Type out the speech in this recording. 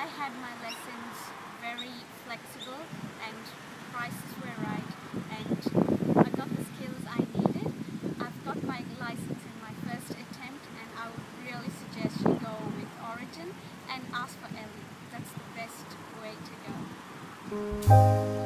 I had my lessons very flexible and prices were right and I got the skills I needed. I've got my license in my first attempt and I would really suggest you go with Origin and ask for Ellie. That's the best way to go.